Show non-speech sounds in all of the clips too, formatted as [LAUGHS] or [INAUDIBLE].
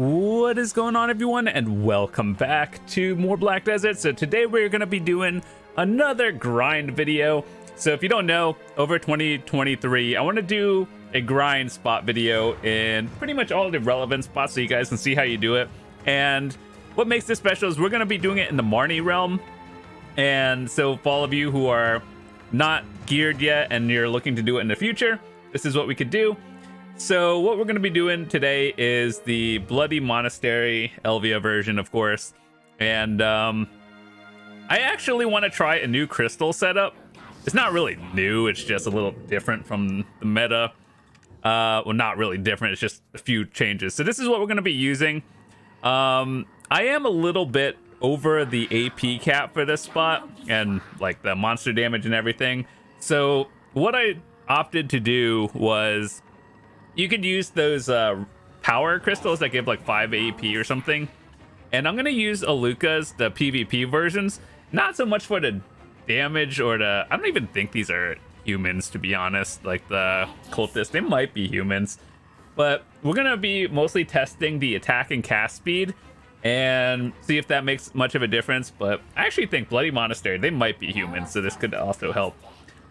What is going on everyone and welcome back to more Black Desert. So today we're going to be doing another grind video. So if you don't know, over 2023, I want to do a grind spot video in pretty much all the relevant spots so you guys can see how you do it. And what makes this special is we're going to be doing it in the Marni realm. And so for all of you who are not geared yet and you're looking to do it in the future, this is what we could do. So what we're going to be doing today is the Bloody Monastery Elvia version, of course. And um, I actually want to try a new crystal setup. It's not really new, it's just a little different from the meta. Uh, well, not really different, it's just a few changes. So this is what we're going to be using. Um, I am a little bit over the AP cap for this spot and like the monster damage and everything. So what I opted to do was you could use those uh, power crystals that give like 5 AP or something. And I'm going to use Aluka's, the PvP versions, not so much for the damage or the... I don't even think these are humans, to be honest. Like the cultists, they might be humans. But we're going to be mostly testing the attack and cast speed and see if that makes much of a difference. But I actually think Bloody Monastery, they might be humans, so this could also help.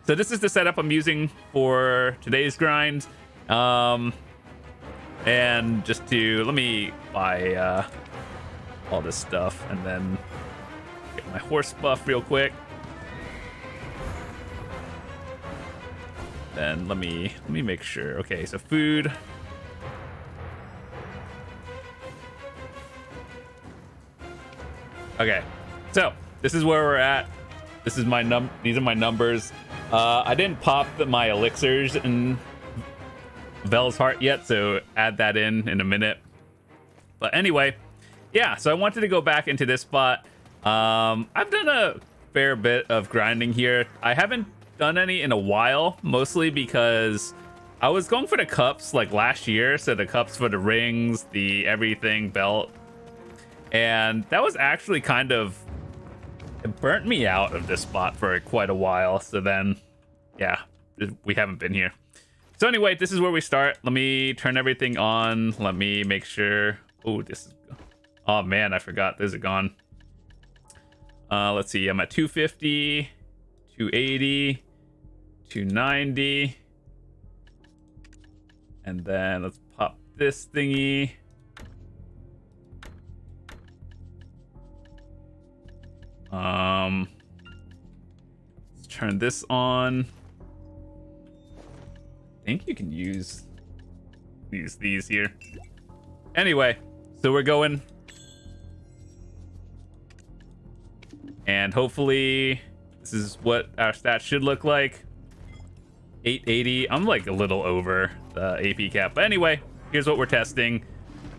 So this is the setup I'm using for today's grind. Um, and just to let me buy uh, all this stuff and then get my horse buff real quick. Then let me let me make sure. Okay, so food. Okay, so this is where we're at. This is my num. These are my numbers. Uh, I didn't pop my elixirs and Vell's Heart yet, so add that in in a minute. But anyway, yeah, so I wanted to go back into this spot. Um, I've done a fair bit of grinding here. I haven't done any in a while, mostly because I was going for the cups like last year. So the cups for the rings, the everything belt. And that was actually kind of, it burnt me out of this spot for quite a while. So then, yeah, we haven't been here. So anyway, this is where we start. Let me turn everything on. Let me make sure. Oh, this is. Oh man, I forgot. Those are gone. Uh, let's see. I'm at 250, 280, 290, and then let's pop this thingy. Um, let's turn this on think you can use these these here. Anyway, so we're going. And hopefully this is what our stats should look like. 880. I'm like a little over the AP cap. But anyway, here's what we're testing.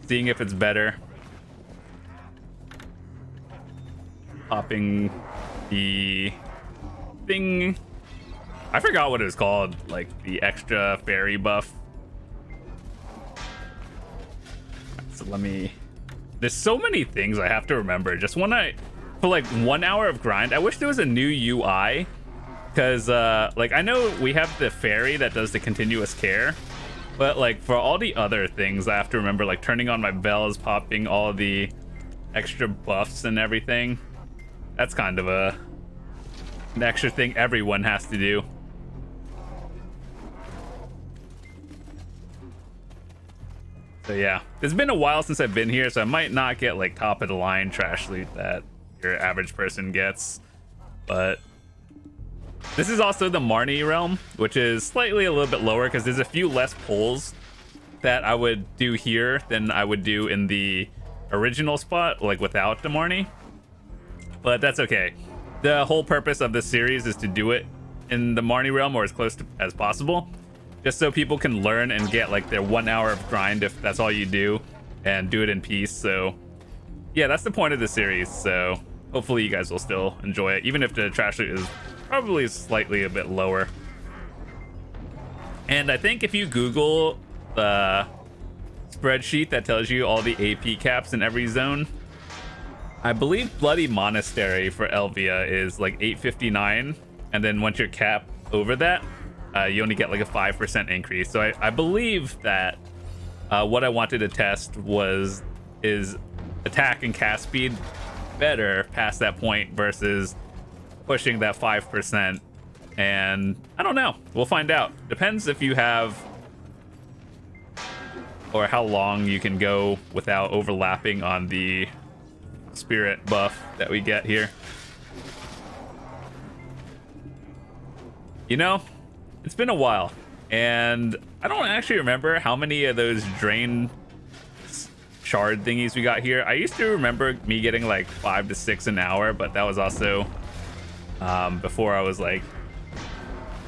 Seeing if it's better. Popping the thing I forgot what it was called, like the extra fairy buff. So let me... There's so many things I have to remember. Just when I... For like one hour of grind, I wish there was a new UI. Because, uh, like, I know we have the fairy that does the continuous care. But, like, for all the other things, I have to remember, like, turning on my bells, popping all the extra buffs and everything. That's kind of a... An extra thing everyone has to do. So yeah, it's been a while since I've been here, so I might not get like top of the line trash loot that your average person gets. But this is also the Marni realm, which is slightly a little bit lower because there's a few less pulls that I would do here than I would do in the original spot, like without the Marni. But that's okay. The whole purpose of this series is to do it in the Marni realm or as close to, as possible just so people can learn and get like their one hour of grind if that's all you do and do it in peace so yeah that's the point of the series so hopefully you guys will still enjoy it even if the trash loot is probably slightly a bit lower. And i think if you google the spreadsheet that tells you all the ap caps in every zone i believe bloody monastery for elvia is like 859 and then once you're capped over that uh, you only get like a 5% increase. So I, I believe that uh, what I wanted to test was is attack and cast speed better past that point versus pushing that 5%. And I don't know. We'll find out. Depends if you have or how long you can go without overlapping on the spirit buff that we get here. You know, it's been a while, and I don't actually remember how many of those drain shard thingies we got here. I used to remember me getting like five to six an hour, but that was also um, before I was like,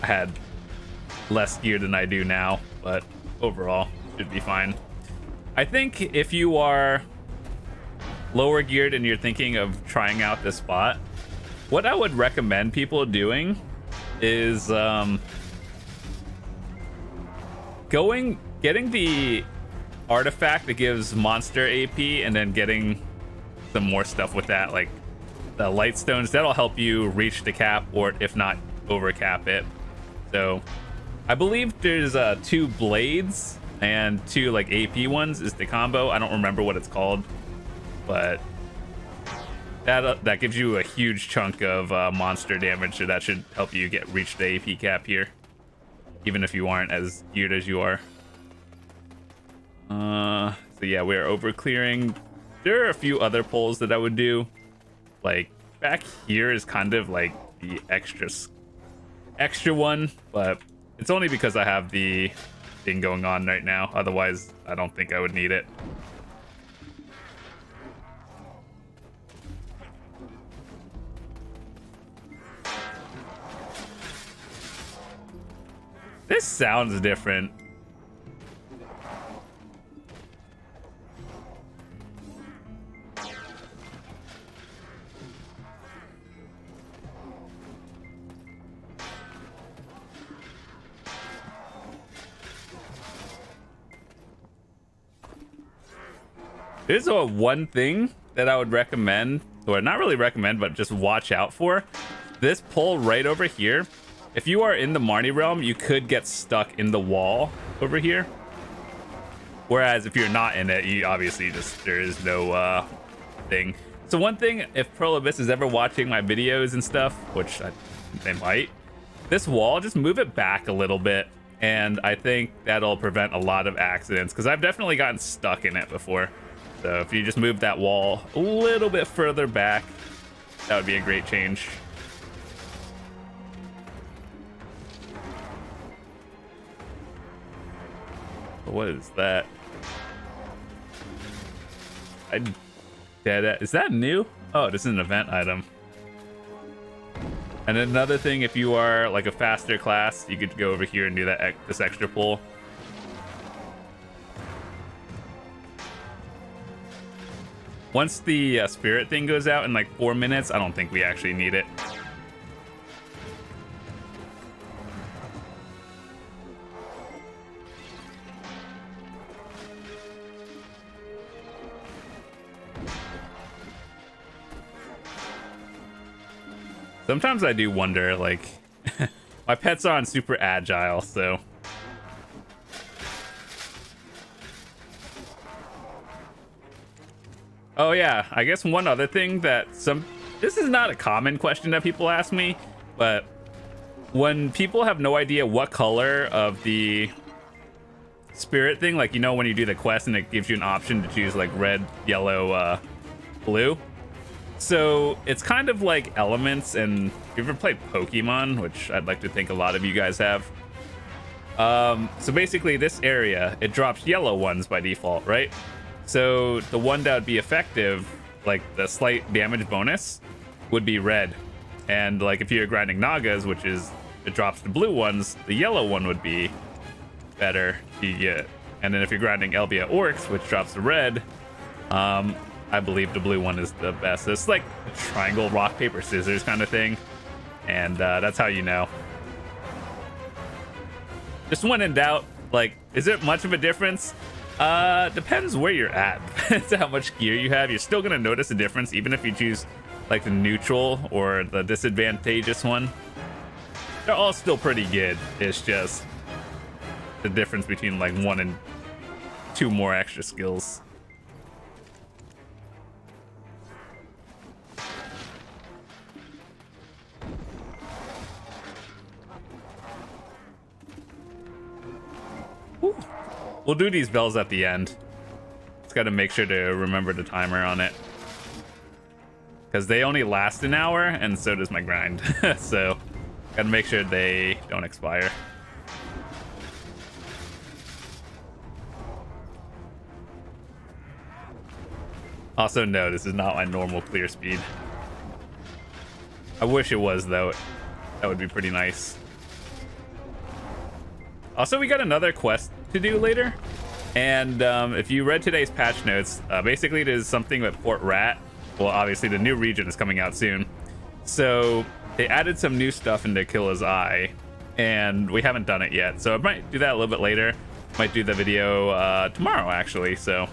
I had less gear than I do now, but overall should be fine. I think if you are lower geared and you're thinking of trying out this spot, what I would recommend people doing is um, going, getting the artifact that gives monster AP and then getting some more stuff with that, like the light stones. That'll help you reach the cap or if not over cap it. So I believe there's uh, two blades and two like AP ones is the combo. I don't remember what it's called, but that uh, that gives you a huge chunk of uh, monster damage, so that should help you get reach the AP cap here, even if you aren't as geared as you are. Uh, so yeah, we're over clearing. There are a few other pulls that I would do. Like back here is kind of like the extra extra one, but it's only because I have the thing going on right now. Otherwise, I don't think I would need it. This sounds different. There's a one thing that I would recommend, or not really recommend, but just watch out for. This pull right over here. If you are in the Marnie realm, you could get stuck in the wall over here. Whereas if you're not in it, you obviously just there is no uh, thing. So one thing, if Pearl Abyss is ever watching my videos and stuff, which I, they might, this wall, just move it back a little bit. And I think that'll prevent a lot of accidents because I've definitely gotten stuck in it before. So if you just move that wall a little bit further back, that would be a great change. What is that? I dead. Is that new? Oh, this is an event item. And another thing, if you are like a faster class, you could go over here and do that this extra pull. Once the uh, spirit thing goes out in like four minutes, I don't think we actually need it. Sometimes I do wonder, like, [LAUGHS] my pet's aren't super agile, so Oh yeah, I guess one other thing that some this is not a common question that people ask me, but when people have no idea what color of the spirit thing, like you know when you do the quest and it gives you an option to choose like red, yellow, uh, blue. So it's kind of like elements and if you ever played Pokemon, which I'd like to think a lot of you guys have. Um, so basically this area, it drops yellow ones by default, right? So the one that would be effective, like the slight damage bonus, would be red. And like if you're grinding Nagas, which is it drops the blue ones, the yellow one would be better to get. And then if you're grinding Elvia Orcs, which drops the red, um, I believe the blue one is the best. It's like triangle, rock, paper, scissors kind of thing. And uh, that's how you know. Just when in doubt, like, is it much of a difference? Uh, depends where you're at. [LAUGHS] Depends how much gear you have. You're still gonna notice a difference, even if you choose like the neutral or the disadvantageous one. They're all still pretty good. It's just the difference between like one and two more extra skills. We'll do these bells at the end. Just got to make sure to remember the timer on it. Because they only last an hour, and so does my grind. [LAUGHS] so, got to make sure they don't expire. Also, no, this is not my normal clear speed. I wish it was, though. That would be pretty nice. Also, we got another quest to do later. And um, if you read today's patch notes, uh, basically it is something with Fort Rat. Well, obviously the new region is coming out soon. So they added some new stuff into Akila's Eye, and we haven't done it yet. So I might do that a little bit later. Might do the video uh, tomorrow, actually. So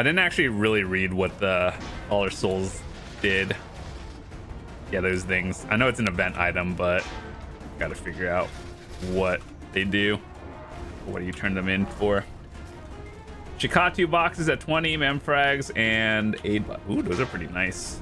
I didn't actually really read what the All Our Souls did. Yeah, those things. I know it's an event item, but gotta figure out what they do. What do you turn them in for? Shakatu boxes at 20, Memfrags, and aid. Ooh, those are pretty nice.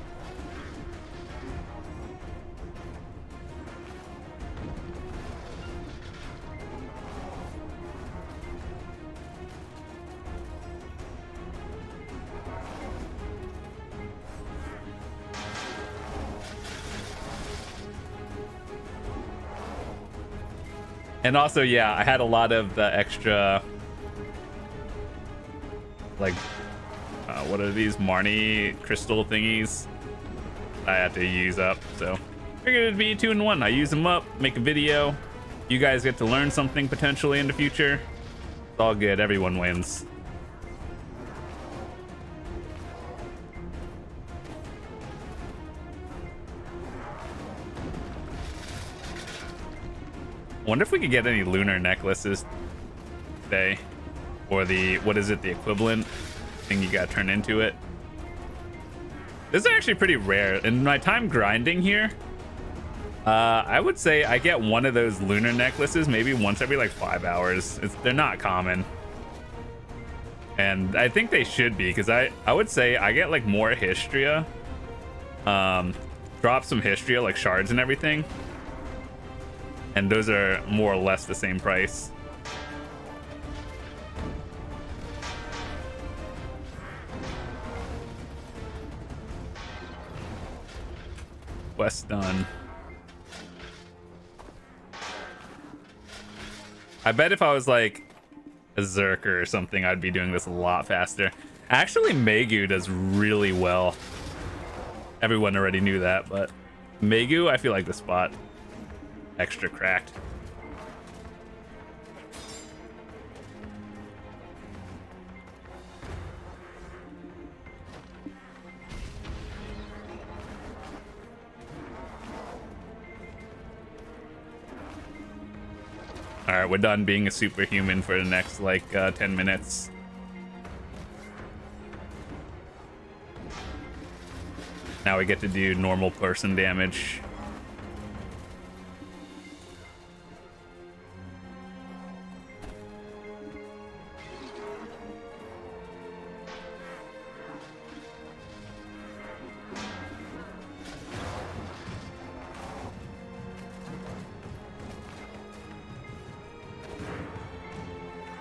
And also, yeah, I had a lot of the extra, like, uh, what are these Marni crystal thingies? I had to use up, so figured it'd be two in one. I use them up, make a video. You guys get to learn something potentially in the future. It's all good. Everyone wins. Wonder if we could get any lunar necklaces today. Or the, what is it, the equivalent thing you got turned into it. This is actually pretty rare. In my time grinding here, uh, I would say I get one of those lunar necklaces maybe once every like five hours. It's, they're not common. And I think they should be because I, I would say I get like more Hystria. Um, drop some Hystria like shards and everything and those are more or less the same price. Quest done. I bet if I was like a Zerker or something, I'd be doing this a lot faster. Actually, Maegu does really well. Everyone already knew that, but Maegu, I feel like the spot extra cracked. Alright, we're done being a superhuman for the next, like, uh, 10 minutes. Now we get to do normal person damage.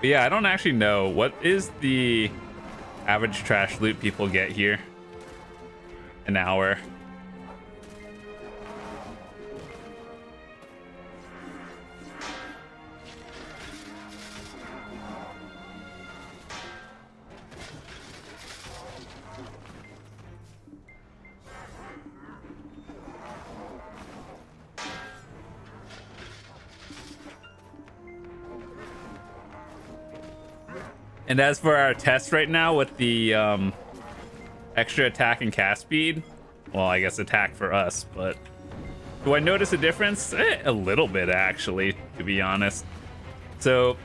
But yeah, I don't actually know. What is the average trash loot people get here? An hour. And as for our test right now with the um, extra attack and cast speed, well, I guess attack for us, but do I notice a difference? Eh, a little bit, actually, to be honest. So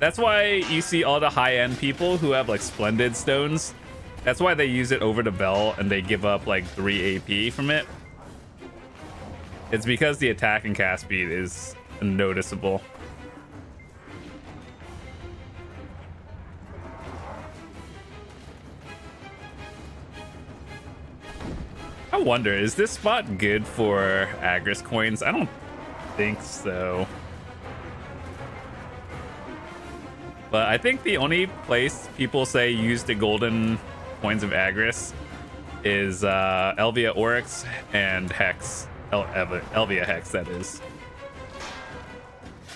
that's why you see all the high-end people who have like splendid stones That's why they use it over the bell and they give up like 3 AP from it. It's because the attack and cast speed is noticeable. Wonder, is this spot good for Agris coins? I don't think so. But I think the only place people say use the golden coins of Agris is uh, Elvia Oryx and Hex. El Elvia Hex, that is.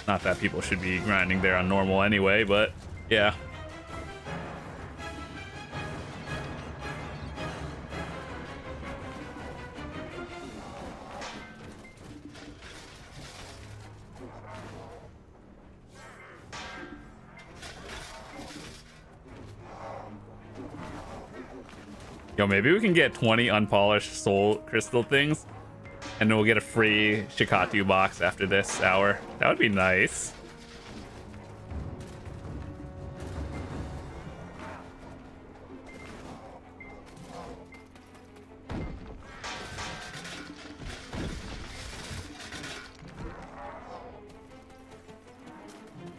Not that people should be grinding there on normal anyway, but yeah. Yo, maybe we can get 20 unpolished soul crystal things. And then we'll get a free Shakatu box after this hour. That would be nice.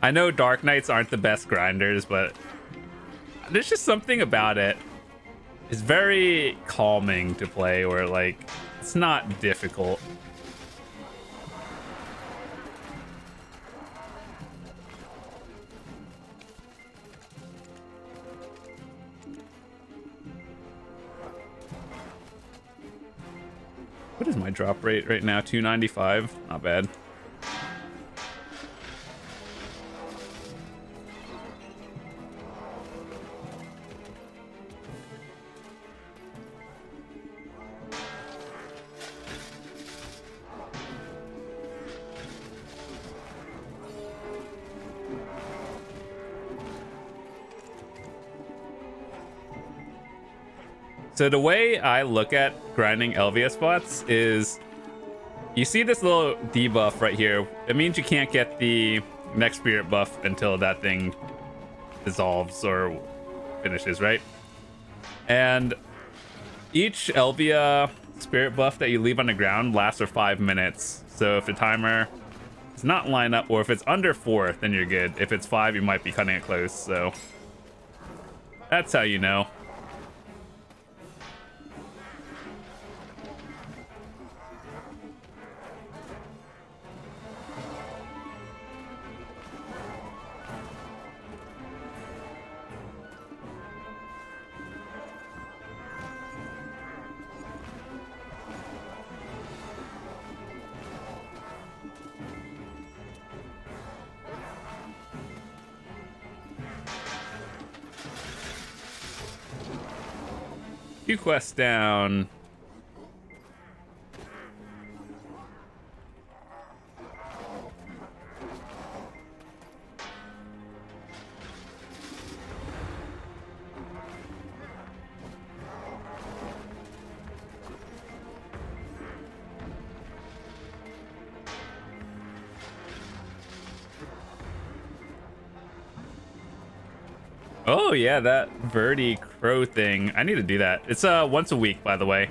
I know Dark Knights aren't the best grinders, but there's just something about it is very calming to play where like it's not difficult. What is my drop rate right now? 295? Not bad. So the way I look at grinding Elvia spots is you see this little debuff right here. It means you can't get the next spirit buff until that thing dissolves or finishes, right? And each Elvia spirit buff that you leave on the ground lasts for five minutes. So if the timer is not line up, or if it's under four, then you're good. If it's five, you might be cutting it close. So that's how you know. Quests down. Oh yeah, that Verdi Crow thing. I need to do that. It's uh once a week, by the way,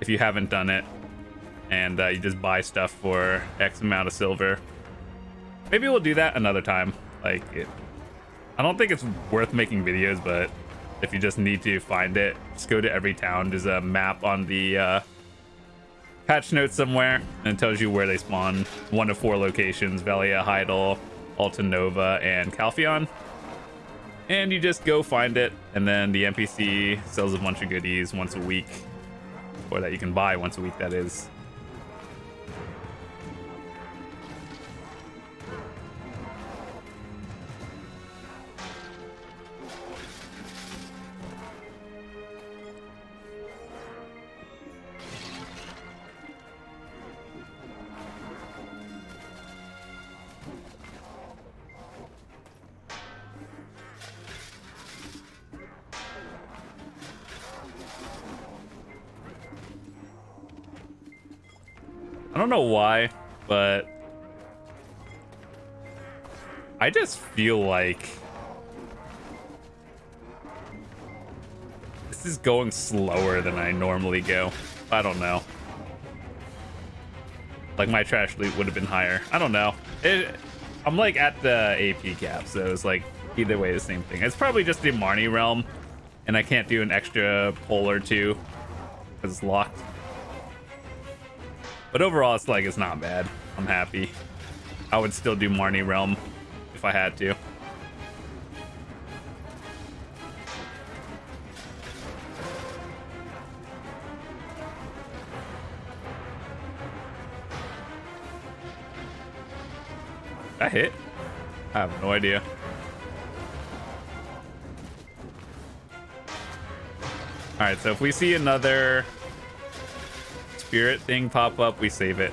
if you haven't done it. And uh, you just buy stuff for X amount of silver. Maybe we'll do that another time. Like, it, I don't think it's worth making videos, but if you just need to find it, just go to every town. There's a map on the uh, patch notes somewhere, and tells you where they spawn. One of four locations, Velia, Heidel, Altanova, and Calpheon and you just go find it and then the npc sells a bunch of goodies once a week. Or that you can buy once a week that is why, but I just feel like this is going slower than I normally go. I don't know. Like my trash loot would have been higher. I don't know. It, I'm like at the AP cap, so it's like either way the same thing. It's probably just the Marni realm, and I can't do an extra pull or two because it's locked. But overall, it's like it's not bad. I'm happy. I would still do Marni realm if I had to. I hit? I have no idea. All right, so if we see another spirit thing pop up, we save it.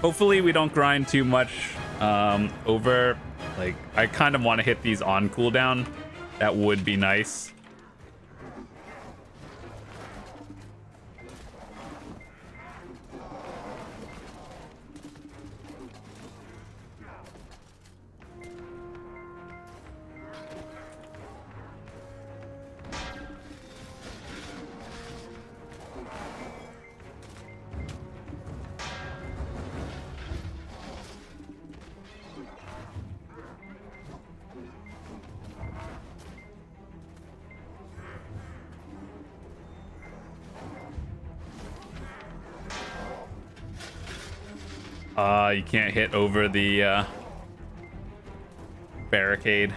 Hopefully we don't grind too much um, over. Like, I kind of want to hit these on cooldown. That would be nice. Uh, you can't hit over the uh, barricade.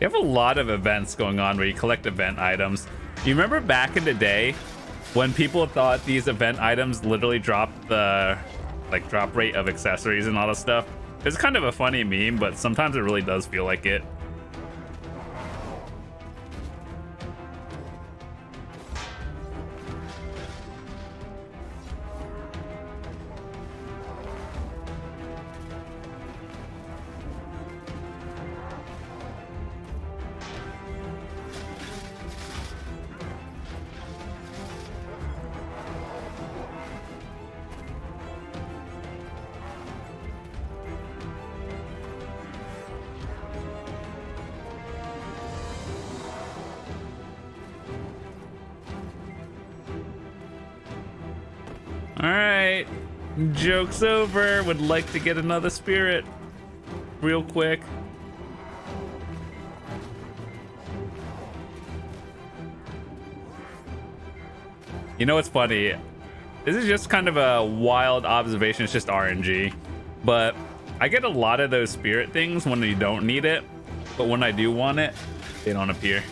You have a lot of events going on where you collect event items. Do you remember back in the day when people thought these event items literally dropped the like drop rate of accessories and all that stuff. It's kind of a funny meme, but sometimes it really does feel like it. Joke's over. Would like to get another spirit. Real quick. You know what's funny? This is just kind of a wild observation. It's just RNG. But I get a lot of those spirit things when you don't need it. But when I do want it, they don't appear.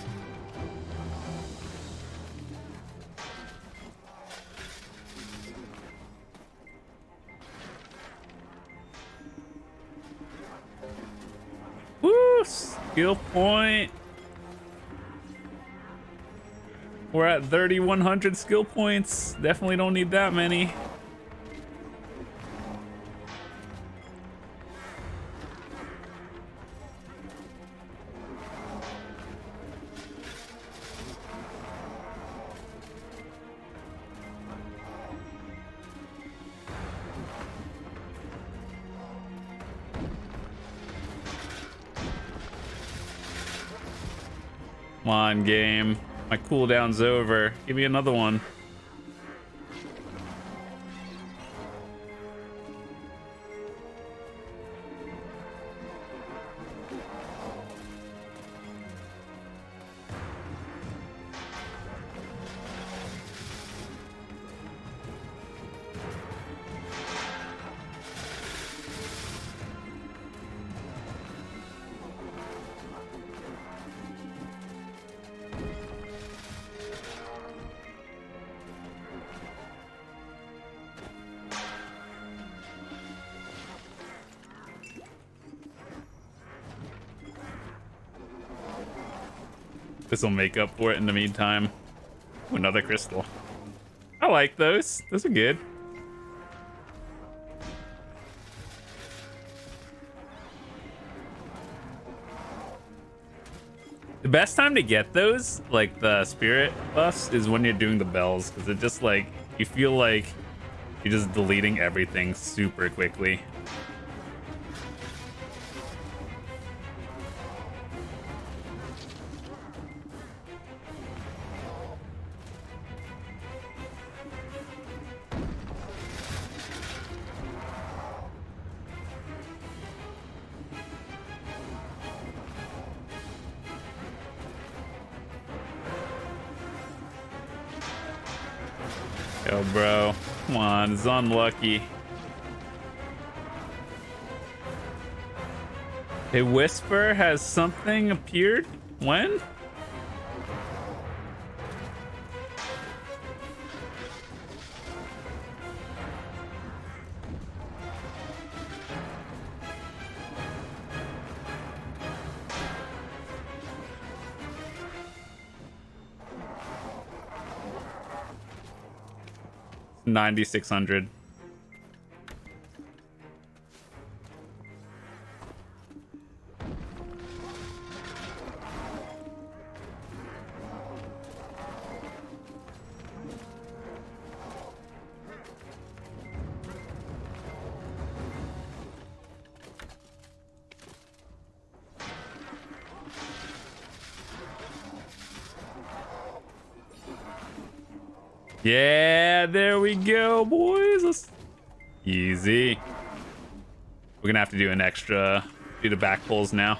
Point. We're at 3,100 skill points. Definitely don't need that many. Come on, game. My cooldown's over. Give me another one. This will make up for it in the meantime. Another crystal. I like those. Those are good. The best time to get those, like the spirit buffs, is when you're doing the bells, because it just like, you feel like you're just deleting everything super quickly. Unlucky. A whisper has something appeared? When? 9600. Yeah, there we go, boys. Let's... Easy. We're gonna have to do an extra, do the back pulls now.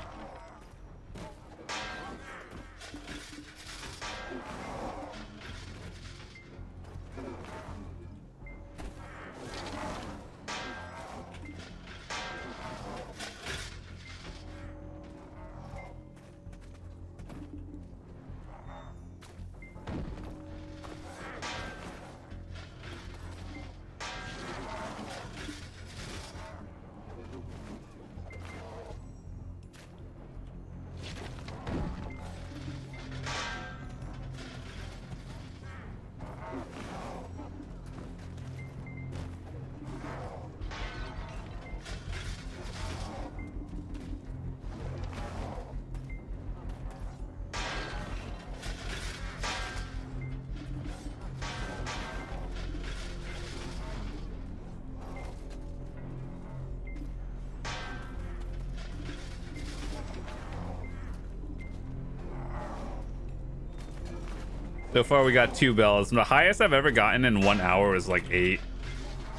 Far, we got two bells. The highest I've ever gotten in one hour was like eight.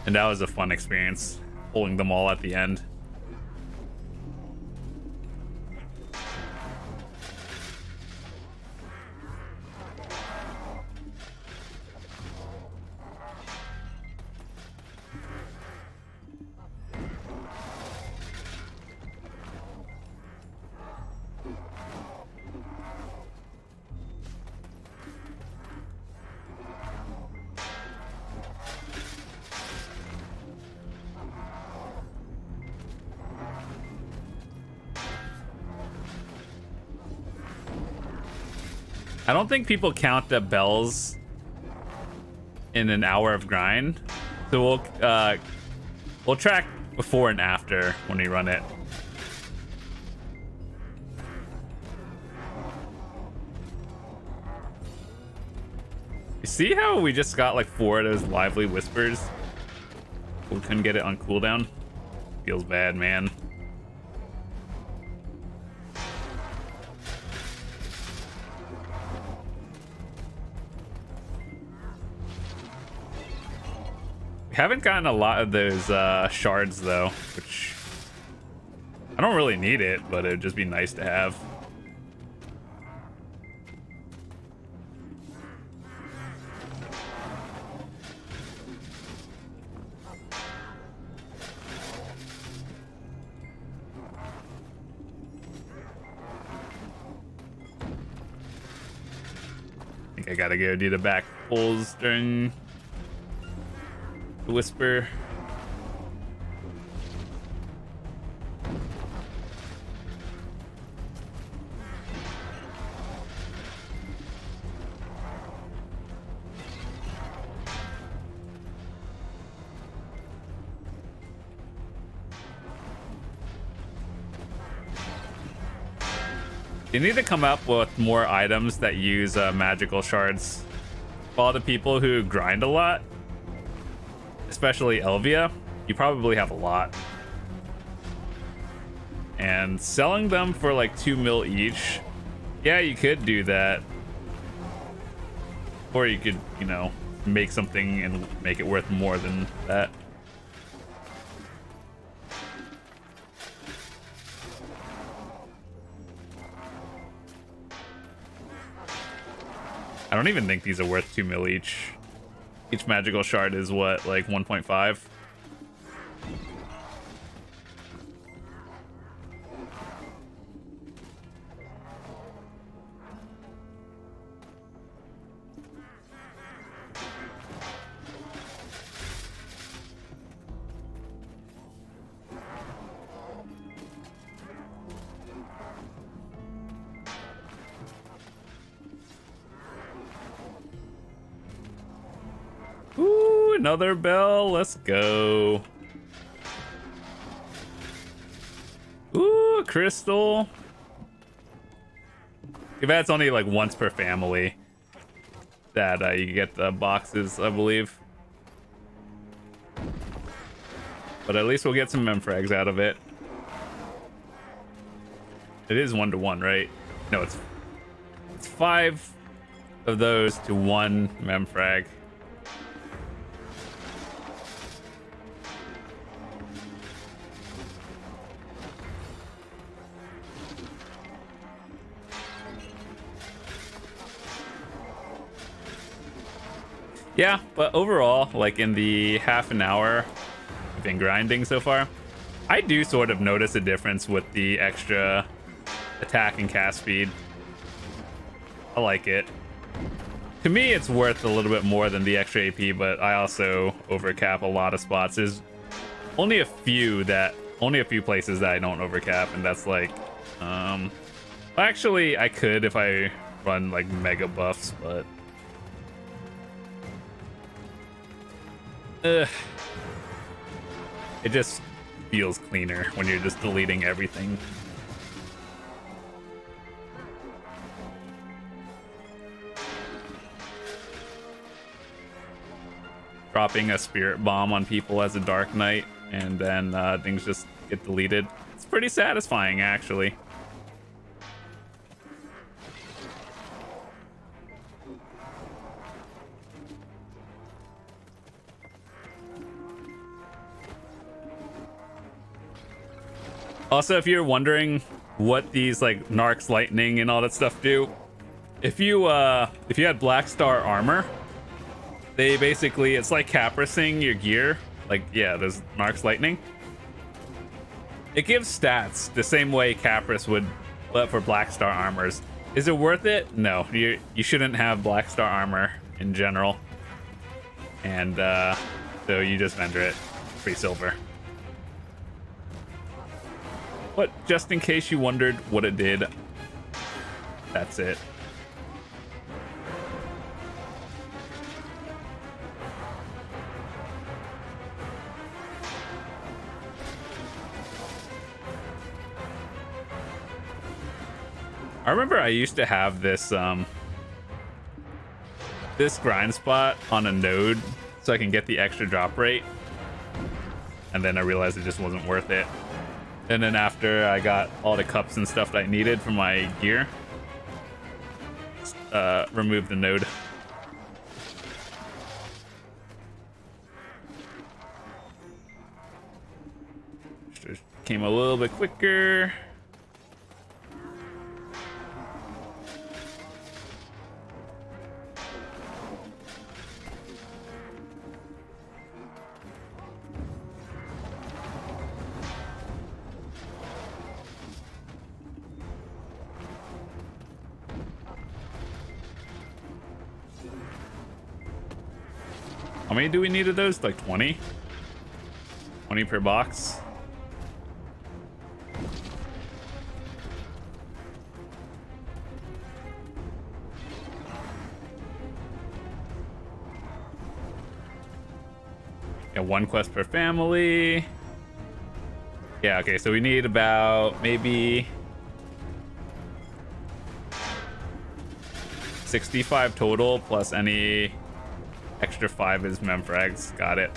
And that was a fun experience, pulling them all at the end. Don't think people count the bells in an hour of grind. So we'll uh, we'll track before and after when we run it. You see how we just got like four of those lively whispers? We couldn't get it on cooldown. Feels bad, man. Haven't gotten a lot of those uh, shards though, which I don't really need it, but it'd just be nice to have. I think I gotta go do the back pulls during Whisper. You need to come up with more items that use uh, magical shards. All the people who grind a lot especially Elvia, you probably have a lot. And selling them for like two mil each, yeah, you could do that. Or you could, you know, make something and make it worth more than that. I don't even think these are worth 2 mil each. Each magical shard is what, like 1.5? Another bell. Let's go. Ooh, crystal. If that's only like once per family that uh, you get the boxes, I believe. But at least we'll get some memfrags out of it. It is one to one, right? No, it's it's five of those to one memfrag. Yeah, but overall, like in the half an hour I've been grinding so far, I do sort of notice a difference with the extra attack and cast speed. I like it. To me, it's worth a little bit more than the extra AP, but I also overcap a lot of spots. There's only a few that, only a few places that I don't overcap, and that's like, um, actually I could if I run like mega buffs, but It just feels cleaner when you're just deleting everything. Dropping a spirit bomb on people as a Dark Knight and then uh, things just get deleted. It's pretty satisfying, actually. Also, if you're wondering what these like Narc's lightning and all that stuff do, if you uh if you had Black Star armor, they basically it's like Capricing your gear. Like yeah, there's Narc's lightning. It gives stats the same way Caprice would, but for Black Star armors. Is it worth it? No, you you shouldn't have Black Star armor in general. And uh, so you just vendor it, free silver. But just in case you wondered what it did, that's it. I remember I used to have this um this grind spot on a node so I can get the extra drop rate. And then I realized it just wasn't worth it. And then after I got all the cups and stuff that I needed for my gear, uh, remove the node. Just came a little bit quicker. How many do we need of those? Like 20? 20 per box? Yeah, one quest per family. Yeah, okay, so we need about maybe 65 total plus any extra five is memfrags. Got it.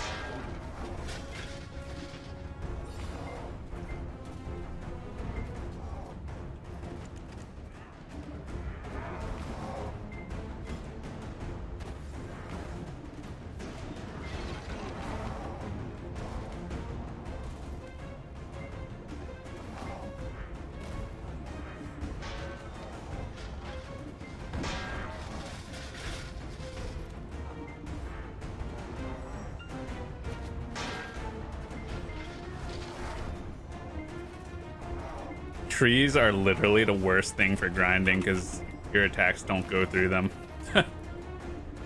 Trees are literally the worst thing for grinding because your attacks don't go through them. [LAUGHS]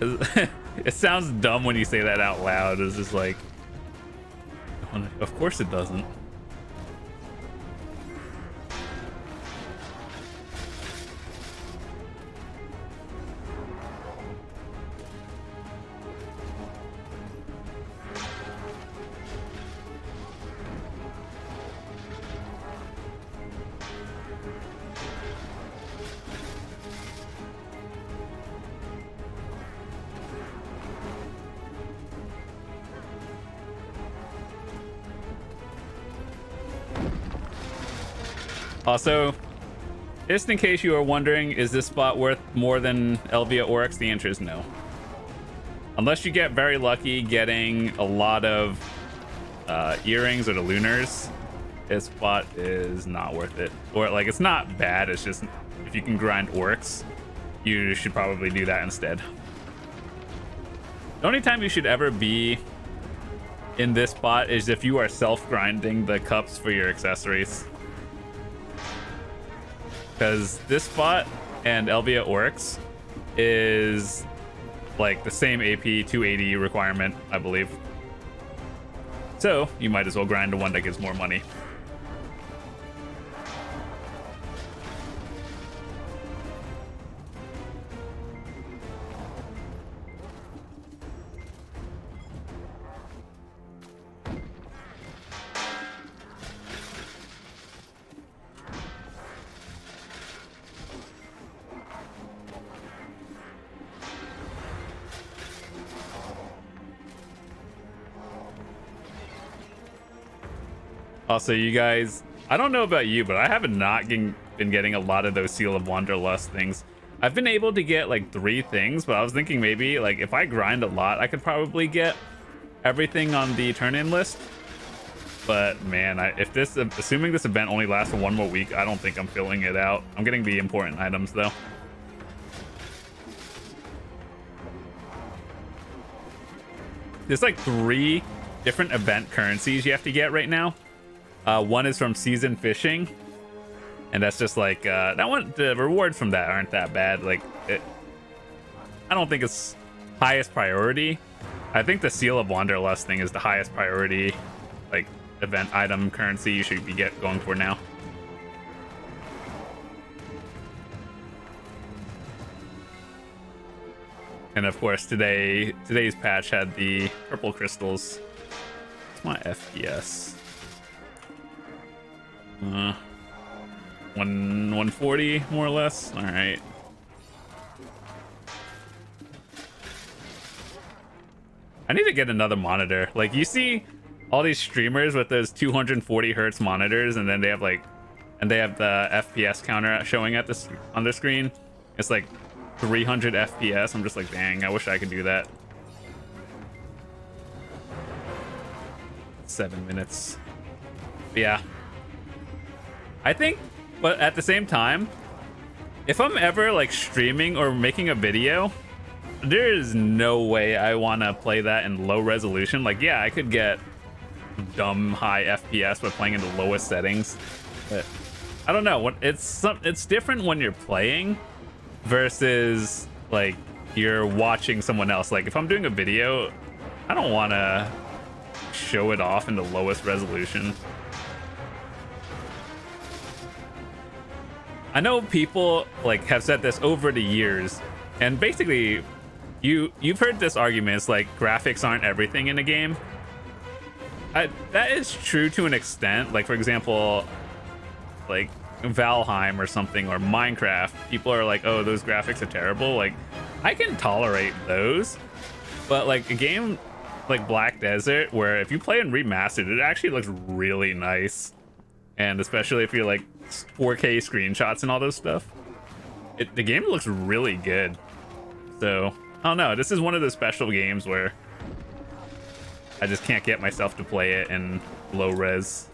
it sounds dumb when you say that out loud. It's just like, of course it doesn't. Also, just in case you are wondering, is this spot worth more than Elvia Oryx? The answer is no. Unless you get very lucky getting a lot of uh, earrings or the lunars, this spot is not worth it. Or like, it's not bad. It's just if you can grind Oryx, you should probably do that instead. The only time you should ever be in this spot is if you are self-grinding the cups for your accessories because this spot and Elvia Oryx is like the same AP 280 requirement, I believe. So you might as well grind to one that gives more money. Also, you guys, I don't know about you, but I have not been getting a lot of those Seal of Wanderlust things. I've been able to get like three things, but I was thinking maybe like if I grind a lot, I could probably get everything on the turn-in list. But man, I, if this, assuming this event only lasts for one more week, I don't think I'm filling it out. I'm getting the important items though. There's like three different event currencies you have to get right now. Uh, one is from season fishing, and that's just like uh, that one. The rewards from that aren't that bad. Like, it, I don't think it's highest priority. I think the Seal of Wanderlust thing is the highest priority, like event item currency you should be get going for now. And of course, today today's patch had the purple crystals. It's my FPS. Uh, one 140 more or less. All right. I need to get another monitor. Like you see all these streamers with those 240 hertz monitors, and then they have like, and they have the FPS counter showing at this on the screen. It's like 300 FPS. I'm just like, dang, I wish I could do that. Seven minutes. But yeah, I think, but at the same time, if I'm ever like streaming or making a video, there is no way I want to play that in low resolution. Like, yeah, I could get dumb high FPS by playing in the lowest settings. But I don't know. It's some it's different when you're playing versus like you're watching someone else. Like if I'm doing a video, I don't want to show it off in the lowest resolution. I know people like have said this over the years, and basically, you you've heard this argument. It's like graphics aren't everything in a game. I, that is true to an extent. Like for example, like Valheim or something or Minecraft, people are like, "Oh, those graphics are terrible." Like, I can tolerate those, but like a game like Black Desert, where if you play in remastered, it actually looks really nice, and especially if you're like 4K screenshots and all those stuff, it, the game looks really good. So I don't know. This is one of the special games where I just can't get myself to play it in low res.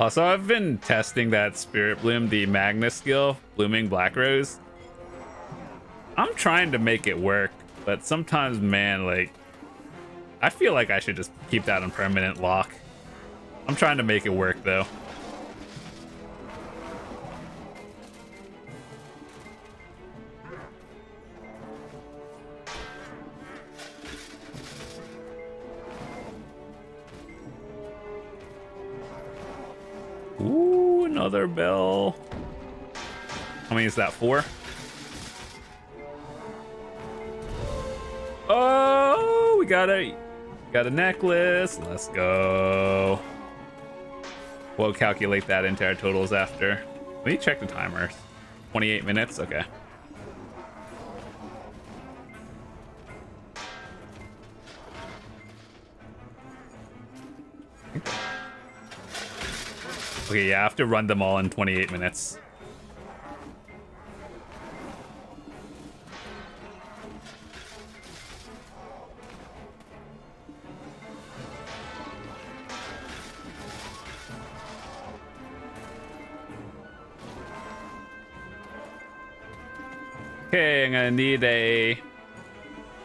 Also, I've been testing that Spirit Bloom, the Magnus skill, Blooming Black Rose. I'm trying to make it work, but sometimes, man, like, I feel like I should just keep that on permanent lock. I'm trying to make it work, though. Another bell. How many is that? Four? Oh, we got a got a necklace. Let's go. We'll calculate that into our totals after. Let me check the timers. 28 minutes. Okay. Okay, yeah, I have to run them all in 28 minutes. Okay, I'm gonna need a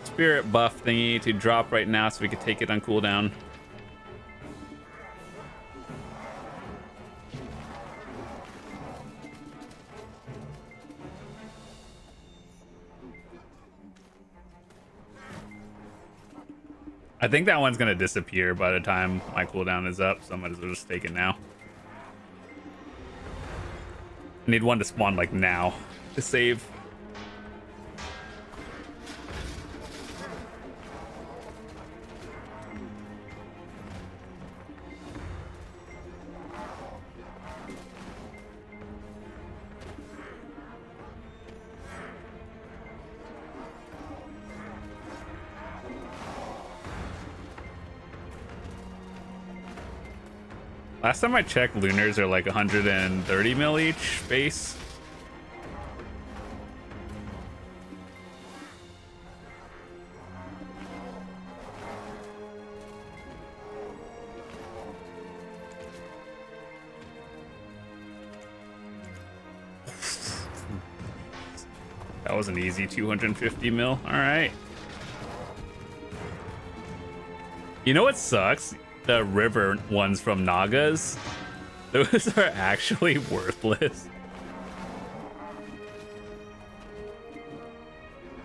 spirit buff thingy to drop right now so we can take it on cooldown. I think that one's gonna disappear by the time my cooldown is up, so I might as well just take it now. I need one to spawn like now to save. Last time I checked, lunars are like 130 mil each base. That was an easy 250 mil. All right. You know what sucks? The river ones from Nagas, those are actually [LAUGHS] worthless.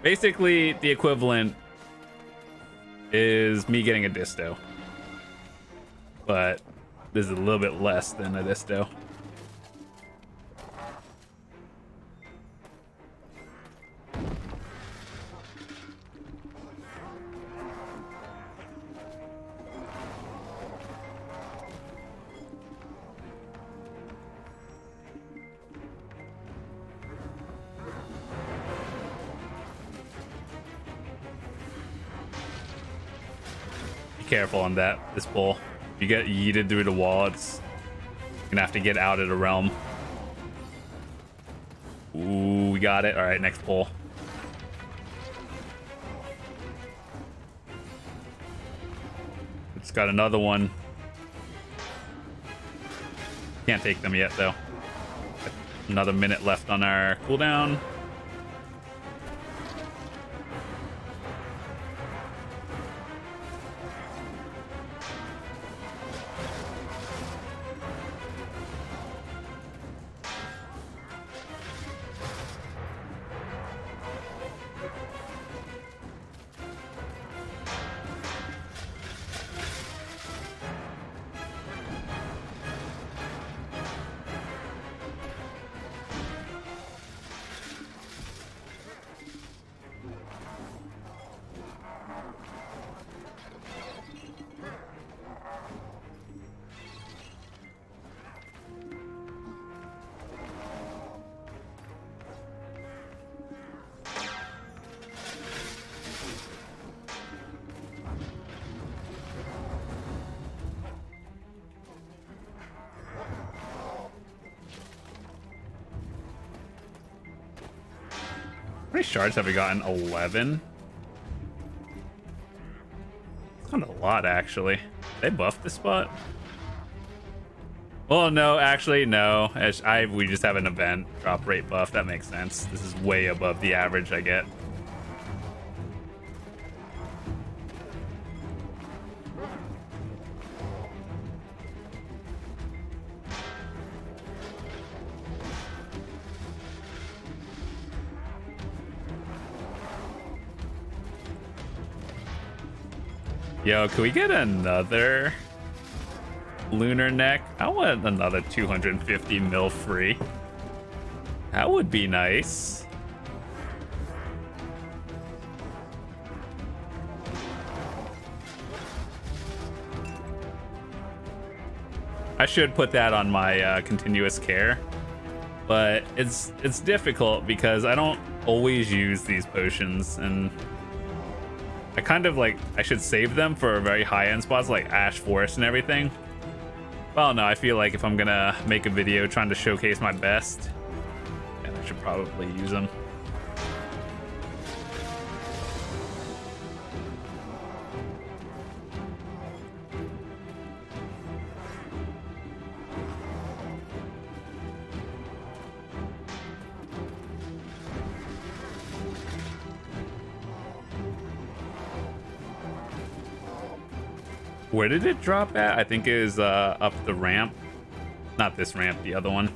Basically, the equivalent is me getting a disto. But this is a little bit less than a disto. On that, this bull. If you get yeeted through the wall, it's gonna have to get out of the realm. Ooh, we got it. All right, next pull. It's got another one. Can't take them yet, though. Another minute left on our cooldown. Shards have we gotten? 11? It's not a lot, actually. They buffed the spot? Well, no, actually, no. I, we just have an event drop rate buff. That makes sense. This is way above the average I get. Yo, can we get another lunar neck? I want another 250 mil free. That would be nice. I should put that on my uh, continuous care, but it's it's difficult because I don't always use these potions and I kind of like, I should save them for very high-end spots like Ash Forest and everything. Well, no, I feel like if I'm gonna make a video trying to showcase my best, then I should probably use them. Where did it drop at? I think it is uh, up the ramp. Not this ramp, the other one.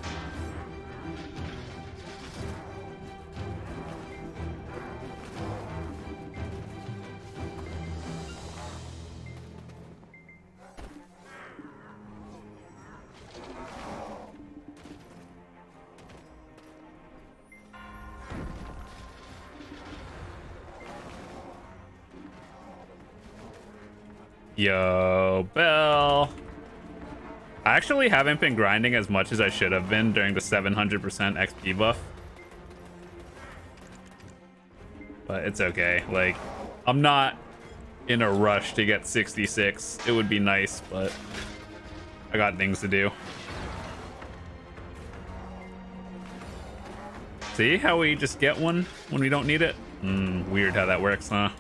I actually haven't been grinding as much as I should have been during the 700% XP buff. But it's okay. Like, I'm not in a rush to get 66. It would be nice, but I got things to do. See how we just get one when we don't need it? Mm, weird how that works, huh?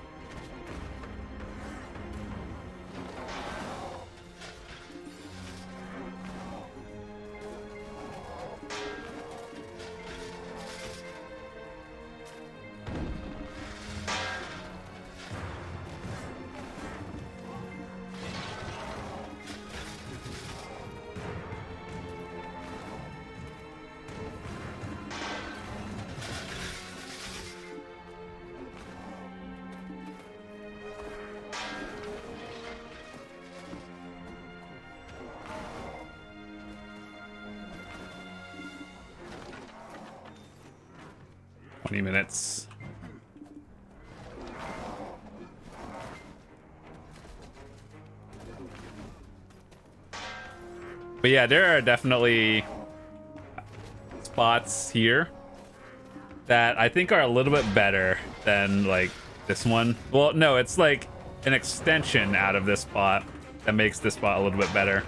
Minutes. But yeah, there are definitely spots here that I think are a little bit better than like this one. Well, no, it's like an extension out of this spot that makes this spot a little bit better.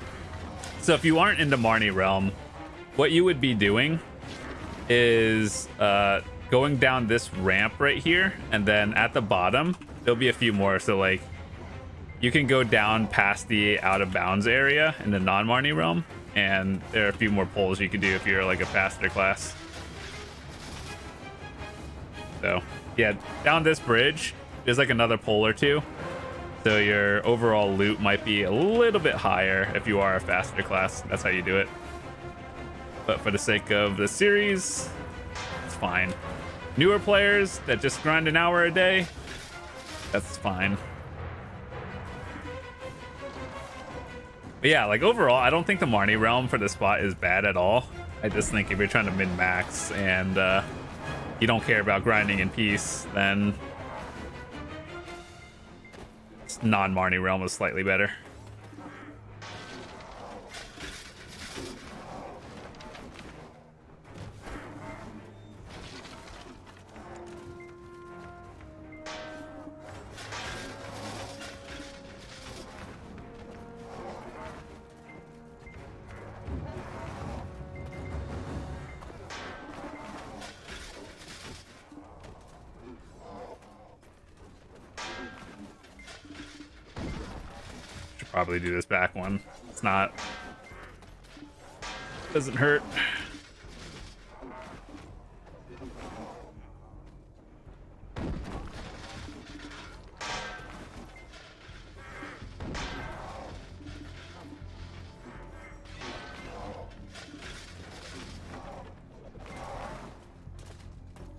So if you aren't into Marni Realm, what you would be doing is uh, going down this ramp right here, and then at the bottom, there'll be a few more. So like, you can go down past the out of bounds area in the non-Marni realm, and there are a few more pulls you can do if you're like a faster class. So yeah, down this bridge, there's like another pole or two. So your overall loot might be a little bit higher if you are a faster class. That's how you do it. But for the sake of the series, it's fine. Newer players that just grind an hour a day, that's fine. But yeah, like overall, I don't think the Marni realm for the spot is bad at all. I just think if you're trying to min-max and uh, you don't care about grinding in peace, then non-Marni realm is slightly better. Probably do this back one. It's not... Doesn't hurt.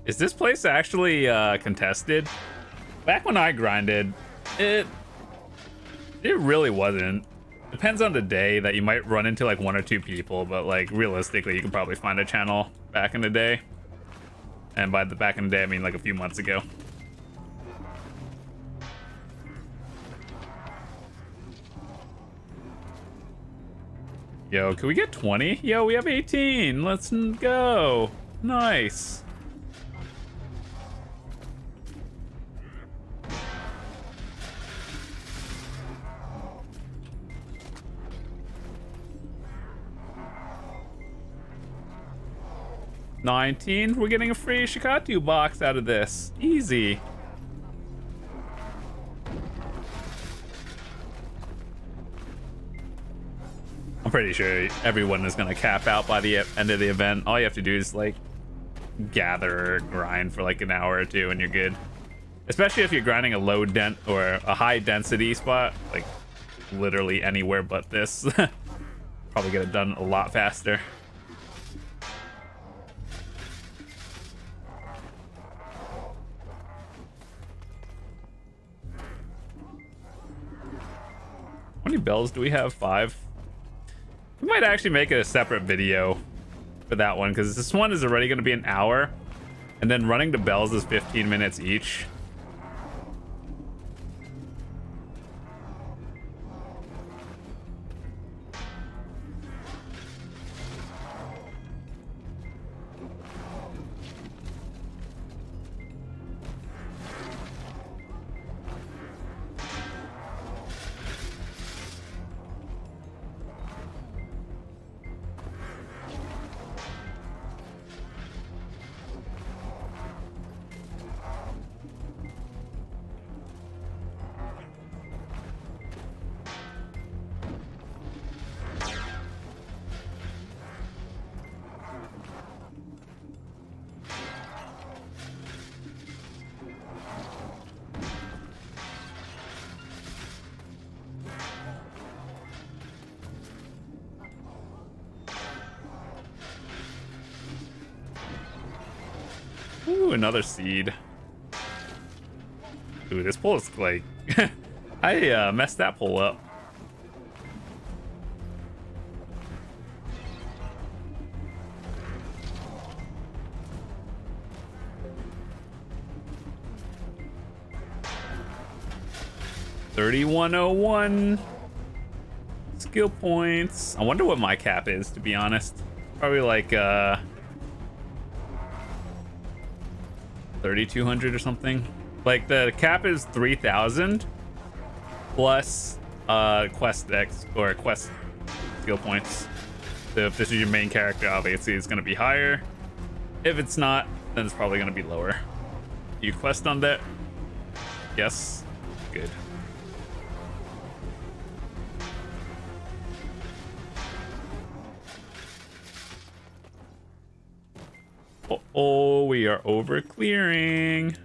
Is this place actually uh, contested? Back when I grinded, it it really wasn't. Depends on the day that you might run into like one or two people, but like realistically, you can probably find a channel back in the day. And by the back in the day, I mean like a few months ago. Yo, can we get 20? Yo, we have 18. Let's go. Nice. 19. We're getting a free Shakatu box out of this. Easy. I'm pretty sure everyone is going to cap out by the end of the event. All you have to do is like gather grind for like an hour or two and you're good. Especially if you're grinding a low dent or a high density spot, like literally anywhere but this. [LAUGHS] Probably get it done a lot faster. Bells do we have? Five. We might actually make it a separate video for that one because this one is already going to be an hour. And then running the bells is 15 minutes each. Ooh, another seed. Ooh, this pull is like... [LAUGHS] I uh, messed that pull up. Thirty-one oh one skill points. I wonder what my cap is, to be honest. Probably like uh 3200 or something. Like the cap is 3000 plus uh quest X or quest skill points. So if this is your main character, obviously it's going to be higher. If it's not, then it's probably going to be lower. You quest on that? Yes. Good. We are over clearing.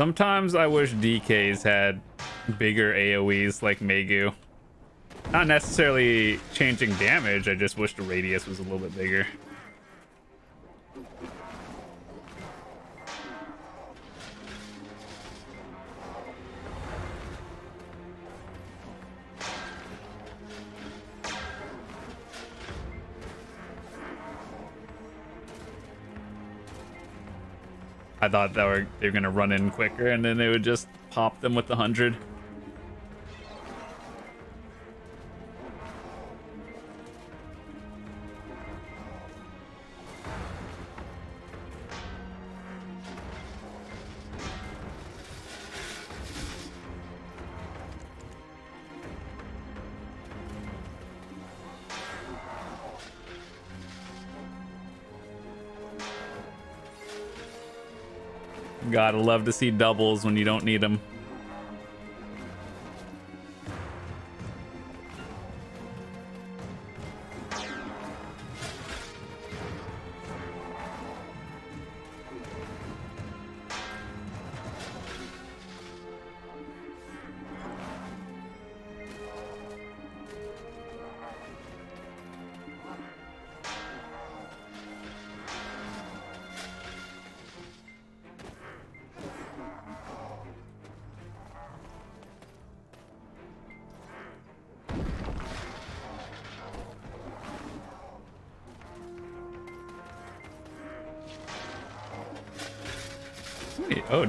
Sometimes I wish DKs had bigger AoEs like Maegu. Not necessarily changing damage, I just wish the radius was a little bit bigger. I thought that were they were gonna run in quicker and then they would just pop them with the hundred. Gotta love to see doubles when you don't need them.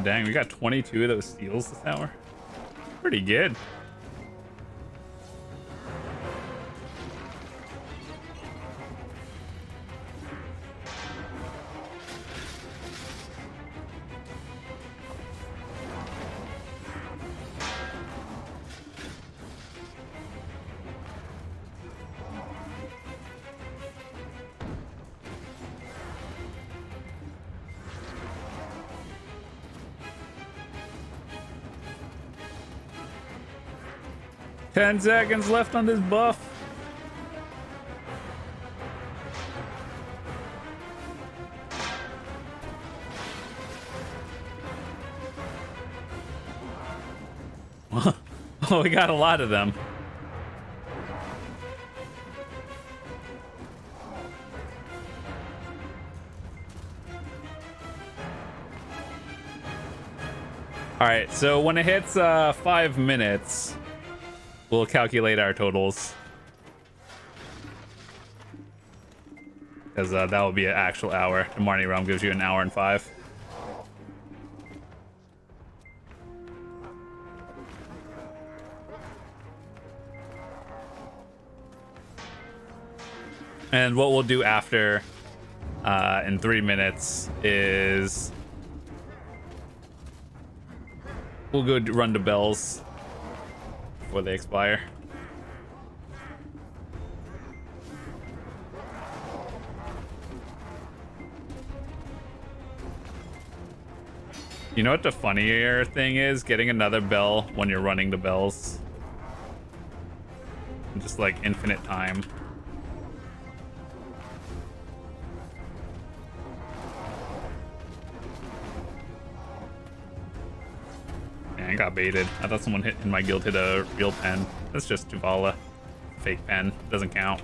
Dang. We got 22 of those steals this hour. Pretty good. Ten seconds left on this buff. [LAUGHS] oh, we got a lot of them. All right, so when it hits uh, five minutes, We'll calculate our totals. Because uh, that will be an actual hour. The Marni Realm gives you an hour and five. And what we'll do after, uh, in three minutes, is we'll go run the bells before they expire. You know what the funnier thing is? Getting another bell when you're running the bells. Just like infinite time. I got baited. I thought someone hit in my guild hit a real pen. That's just Tuvala. Fake pen. Doesn't count.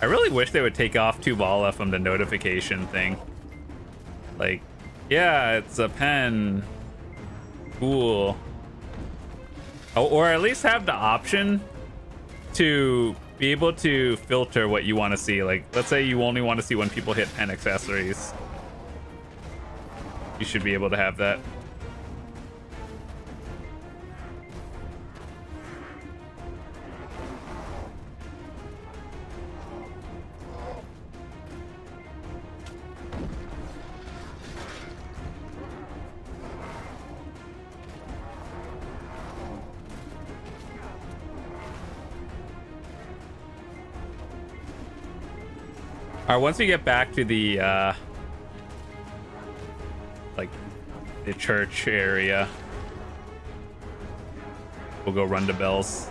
I really wish they would take off Tuvala from the notification thing. Like, yeah, it's a pen. Cool. Oh, or at least have the option to be able to filter what you want to see. Like, let's say you only want to see when people hit pen accessories. You should be able to have that. All right, once we get back to the, uh, like, the church area, we'll go run to bells.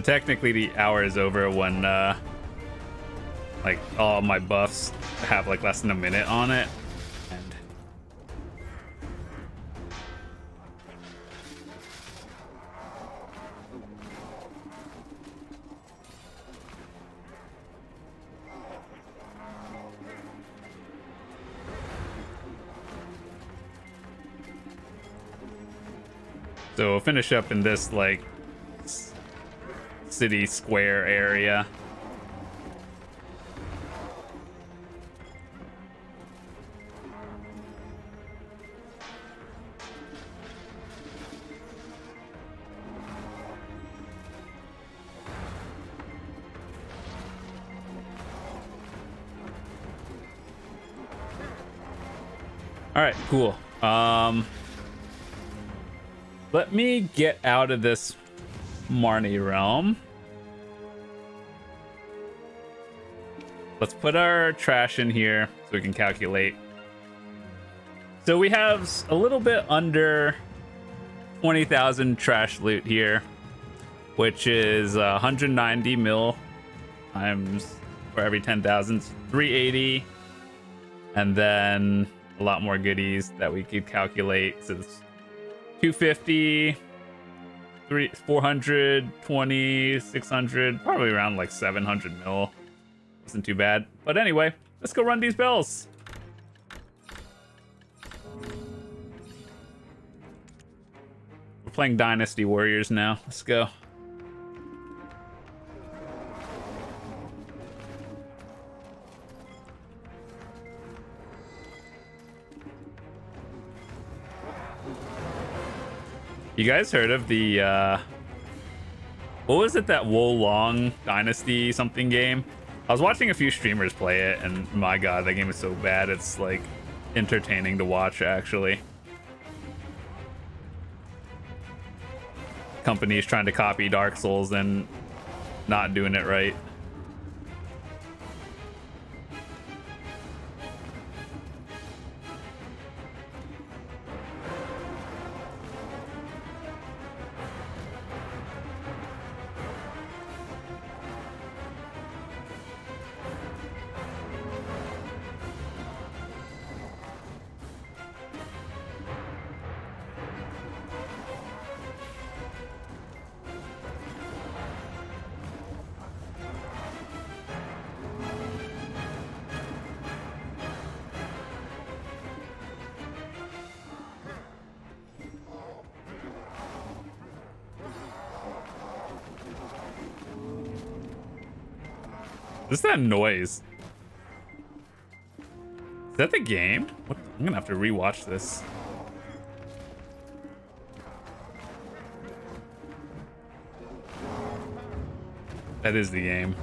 So technically the hour is over when uh, like all my buffs have like less than a minute on it. And So we'll finish up in this like city square area. All right, cool. Um, let me get out of this Marni realm. Let's put our trash in here so we can calculate. So we have a little bit under 20,000 trash loot here, which is uh, 190 mil times for every 10,000, 380. And then a lot more goodies that we could calculate. So it's 250, three, 420, 600, probably around like 700 mil. Isn't too bad. But anyway, let's go run these bells. We're playing Dynasty Warriors now. Let's go. You guys heard of the, uh, what was it, that Wo Long Dynasty something game? I was watching a few streamers play it, and my god, that game is so bad, it's, like, entertaining to watch, actually. Companies trying to copy Dark Souls and not doing it right. What's that noise? Is that the game? What? I'm gonna have to rewatch this. That is the game.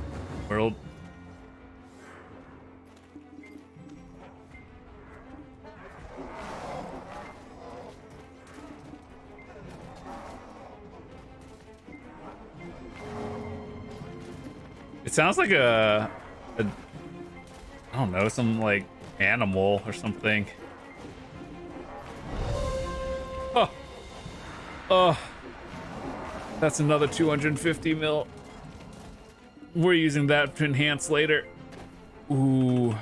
Sounds like a, a I don't know, some like animal or something. Oh. Oh. That's another 250 mil. We're using that to enhance later. Ooh.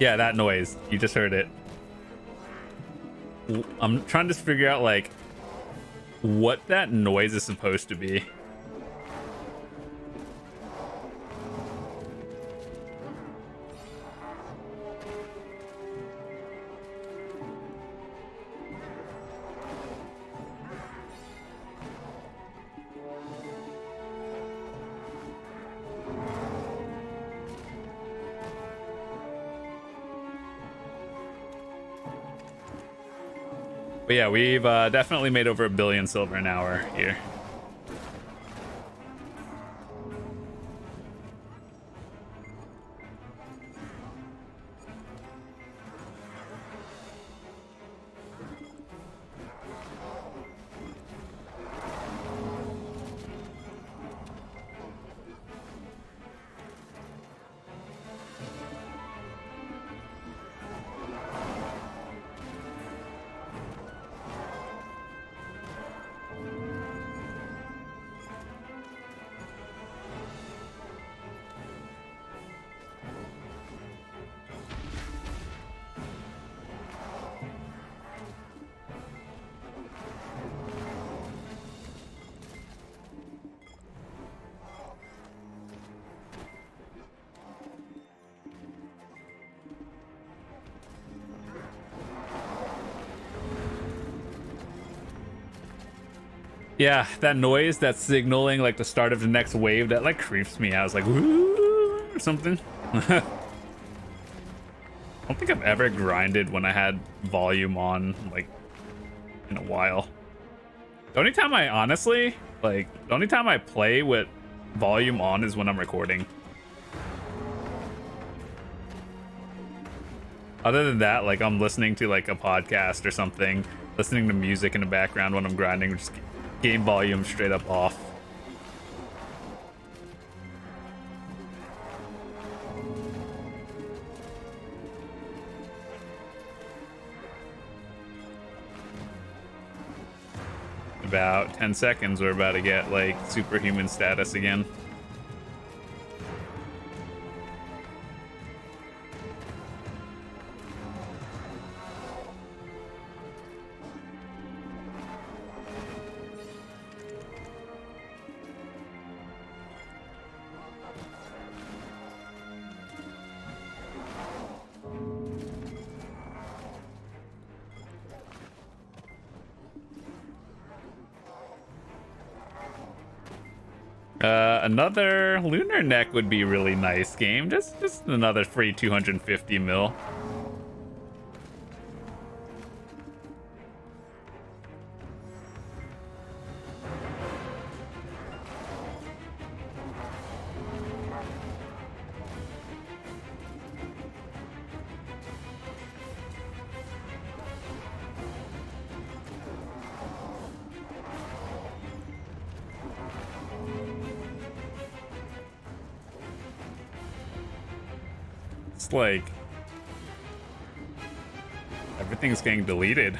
Yeah, that noise. You just heard it. I'm trying to figure out like what that noise is supposed to be. Yeah, we've uh, definitely made over a billion silver an hour here. Yeah, that noise that's signaling like the start of the next wave, that like creeps me out. I was like, Woo! or something. [LAUGHS] I don't think I've ever grinded when I had volume on, like, in a while. The only time I honestly, like, the only time I play with volume on is when I'm recording. Other than that, like, I'm listening to, like, a podcast or something, listening to music in the background when I'm grinding, just game volume straight up off. About 10 seconds, we're about to get like superhuman status again. Another Lunar Neck would be really nice game. Just, just another free 250 mil. Like everything's getting deleted.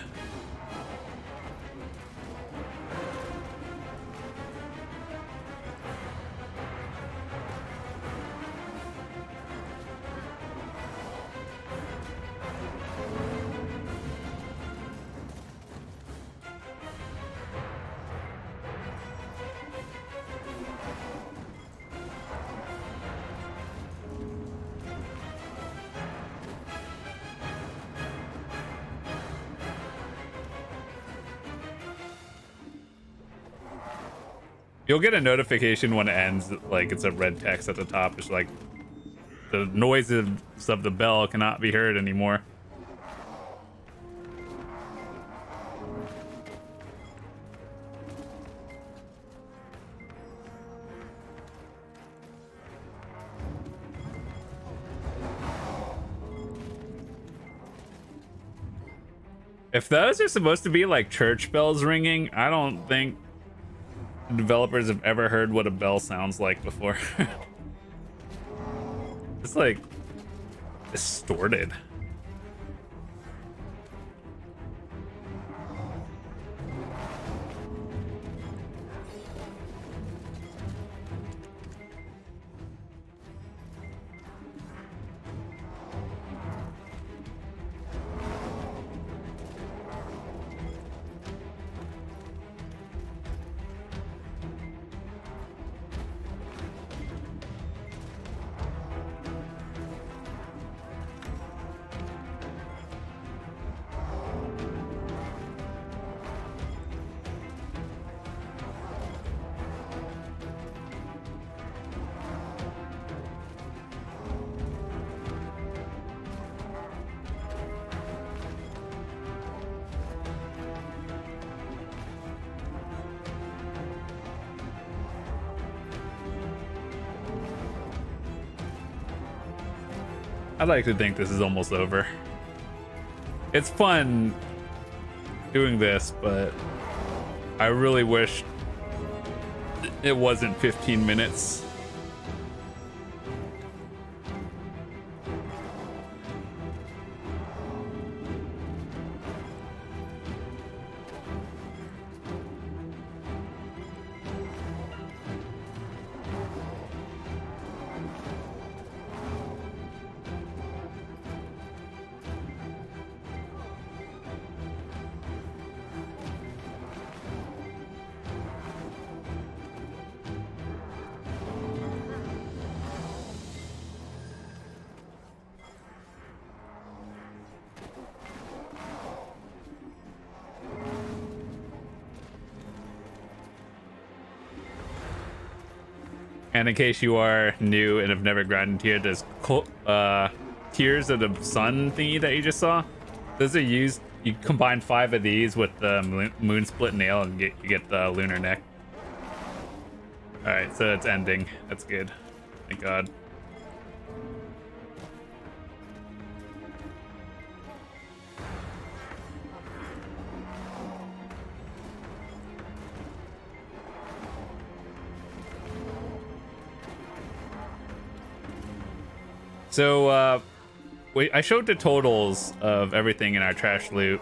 You'll get a notification when it ends, like it's a red text at the top. It's like the noises of the bell cannot be heard anymore. If those are supposed to be like church bells ringing, I don't think developers have ever heard what a bell sounds like before. [LAUGHS] it's like distorted. I'd like to think this is almost over. It's fun doing this, but I really wish it wasn't 15 minutes. And in case you are new and have never grinded here, there's uh, Tears of the Sun thingy that you just saw. Those are used. You combine five of these with the moon split nail and get you get the lunar neck. All right, so it's ending. That's good. Thank God. So, uh, we, I showed the totals of everything in our trash loot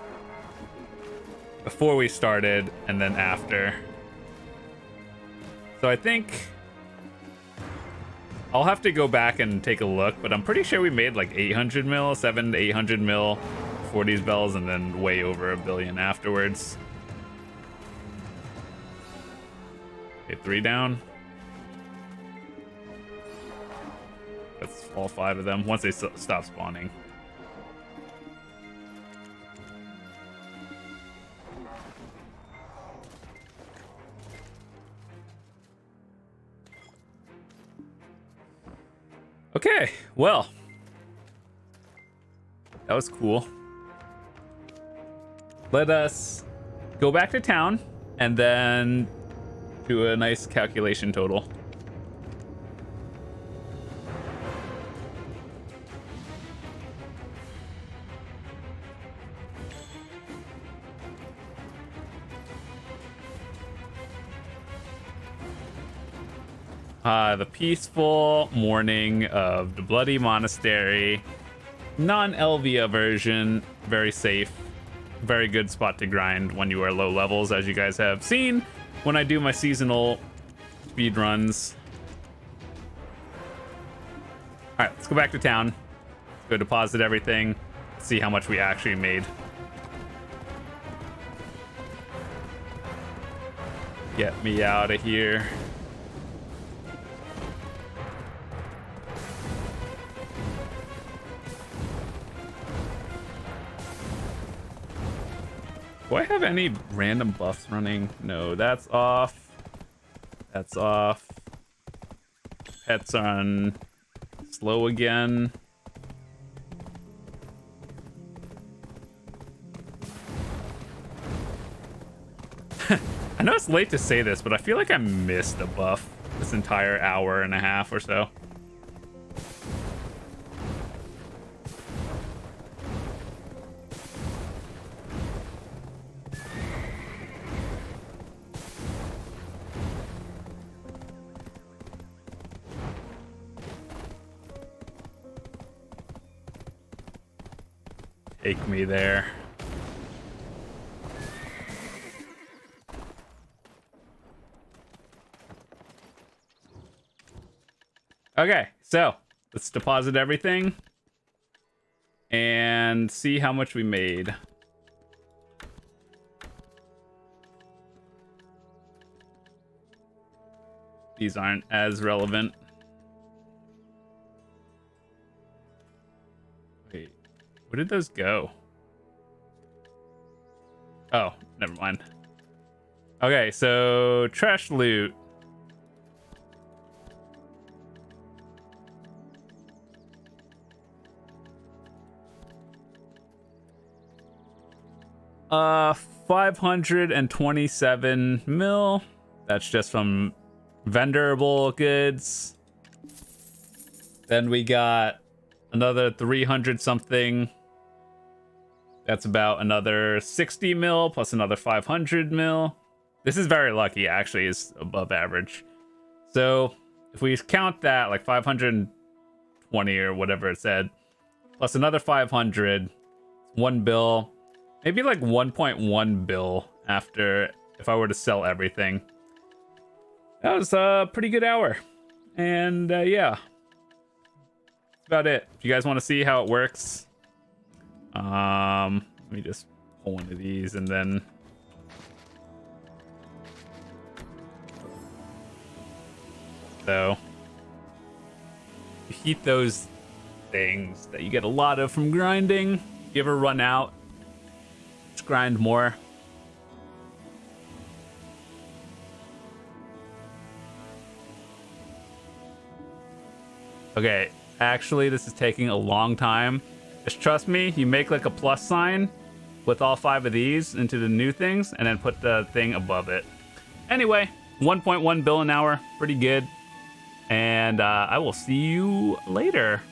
before we started and then after. So I think I'll have to go back and take a look, but I'm pretty sure we made like 800 mil, 7 to 800 mil for these bells, and then way over a billion afterwards. Okay, three down. All five of them once they stop spawning. Okay, well. That was cool. Let us go back to town and then do a nice calculation total. Uh, the peaceful morning of the Bloody Monastery. Non-Elvia version. Very safe. Very good spot to grind when you are low levels, as you guys have seen when I do my seasonal speed runs. All right, let's go back to town. Let's go deposit everything. See how much we actually made. Get me out of here. Do I have any random buffs running? No, that's off. That's off. Pets on slow again. [LAUGHS] I know it's late to say this, but I feel like I missed a buff this entire hour and a half or so. Take me there. Okay, so let's deposit everything and see how much we made. These aren't as relevant. Did those go? Oh, never mind. Okay, so trash loot. Uh, 527 mil. That's just from vendorable goods. Then we got another 300 something that's about another 60 mil plus another 500 mil. This is very lucky, actually, is above average. So if we count that, like 520 or whatever it said, plus another 500, one bill, maybe like 1.1 bill after if I were to sell everything. That was a pretty good hour. And uh, yeah, that's about it. If you guys want to see how it works, um, let me just pull one of these and then... So, you heat those things that you get a lot of from grinding. If you ever run out, just grind more. Okay, actually, this is taking a long time. Just trust me, you make like a plus sign with all five of these into the new things and then put the thing above it. Anyway, 1.1 bill an hour, pretty good. And uh, I will see you later.